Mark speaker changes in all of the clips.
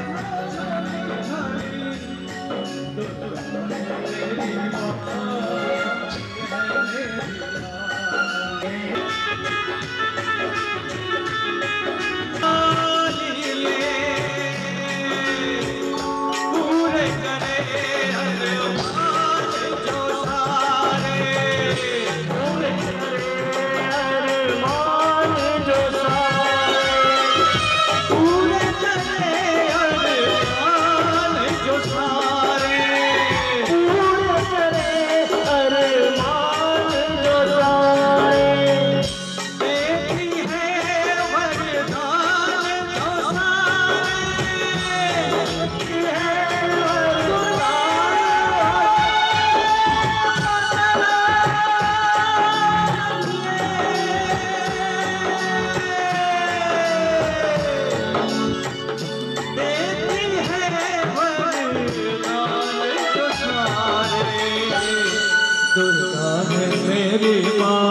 Speaker 1: Hallelujah. Georgetown. है मेरी माँ।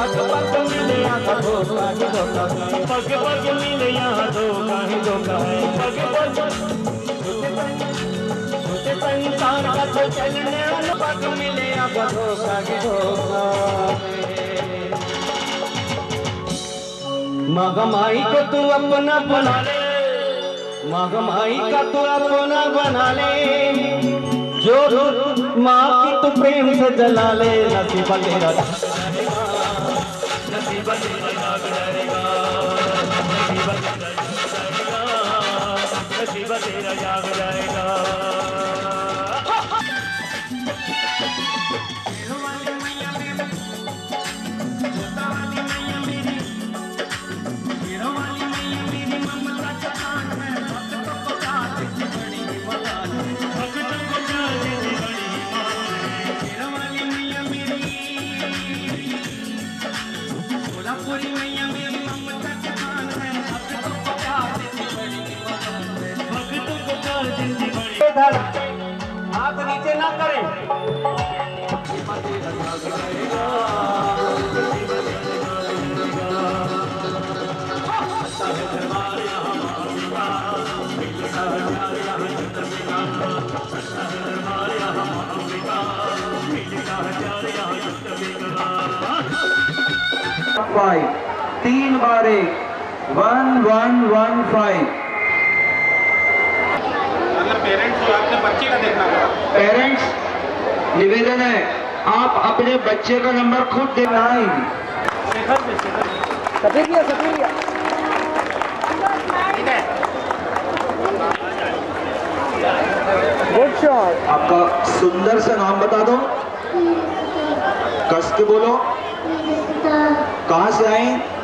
Speaker 2: पग पग मिले पग पग मिले पग पग संसार का तो अपना बना ले। महमाई का तू अपना बना ले। जो माँ की तू प्रेम से जला ले, नसीब तेरा। नसीब तेरा जाग जाएगा हाथ नीचे ना करें।
Speaker 3: फाइव तीन बार एक वन वन वन फाइव
Speaker 4: अगर पेरेंट्स हो आपने बच्चे का देखना पड़ा।
Speaker 3: पेरेंट्स निवेदन है आप अपने बच्चे का नंबर खुद देना आपका सुंदर सा नाम बता दो। कस के बोलो। कहाँ से आए?